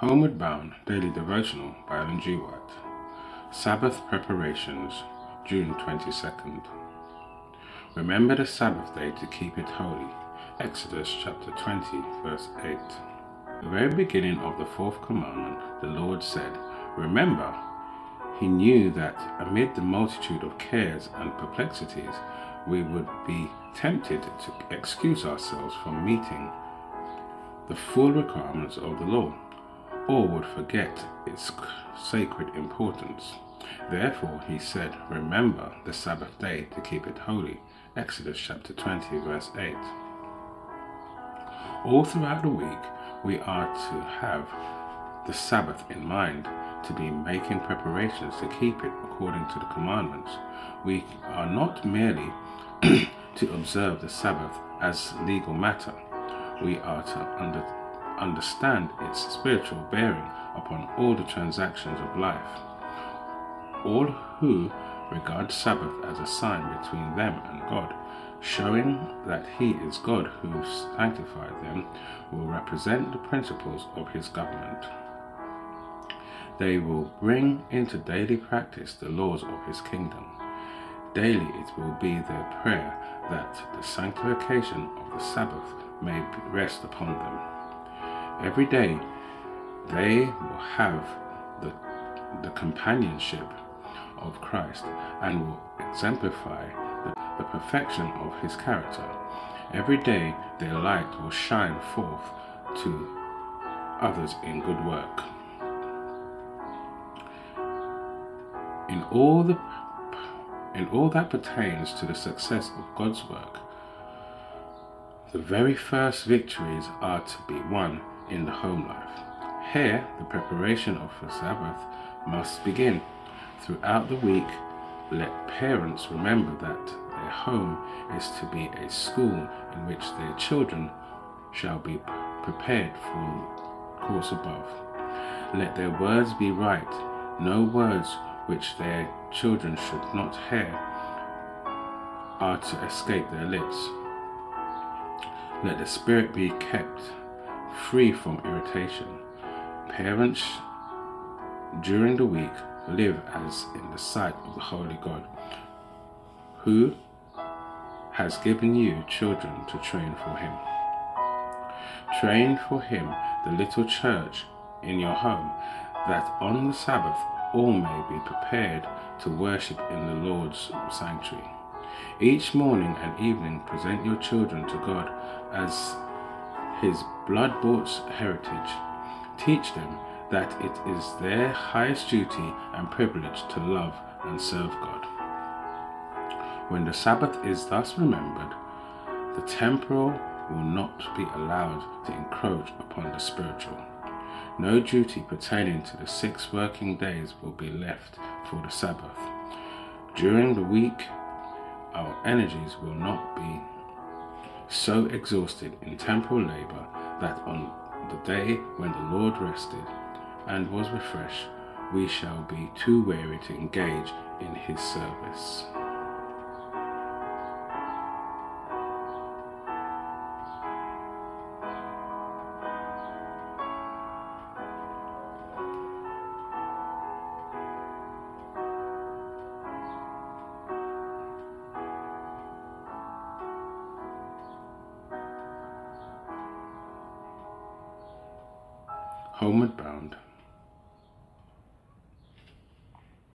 Homeward Bound Daily Devotional by Ellen G. White. Sabbath Preparations, June 22nd. Remember the Sabbath day to keep it holy. Exodus chapter 20, verse 8. The very beginning of the fourth commandment, the Lord said, Remember, he knew that amid the multitude of cares and perplexities, we would be tempted to excuse ourselves from meeting the full requirements of the law or would forget its sacred importance. Therefore, he said, Remember the Sabbath day to keep it holy. Exodus chapter 20, verse 8. All throughout the week, we are to have the Sabbath in mind, to be making preparations to keep it according to the commandments. We are not merely to observe the Sabbath as legal matter. We are to under understand its spiritual bearing upon all the transactions of life. All who regard Sabbath as a sign between them and God, showing that He is God who sanctified them, will represent the principles of His government. They will bring into daily practice the laws of His kingdom. Daily it will be their prayer that the sanctification of the Sabbath may rest upon them. Every day they will have the, the companionship of Christ and will exemplify the, the perfection of his character. Every day their light will shine forth to others in good work. In all the in all that pertains to the success of God's work, the very first victories are to be won in the home life. Here, the preparation of the Sabbath must begin. Throughout the week, let parents remember that their home is to be a school in which their children shall be prepared for the course above. Let their words be right, no words which their children should not hear are to escape their lips. Let the spirit be kept free from irritation. Parents during the week live as in the sight of the Holy God, who has given you children to train for Him. Train for Him the little church in your home, that on the Sabbath all may be prepared to worship in the Lord's sanctuary. Each morning and evening present your children to God as his blood bought heritage. Teach them that it is their highest duty and privilege to love and serve God. When the Sabbath is thus remembered, the temporal will not be allowed to encroach upon the spiritual. No duty pertaining to the six working days will be left for the Sabbath. During the week, our energies will not be so exhausted in temporal labor that on the day when the Lord rested and was refreshed, we shall be too weary to engage in his service. Homeward Bound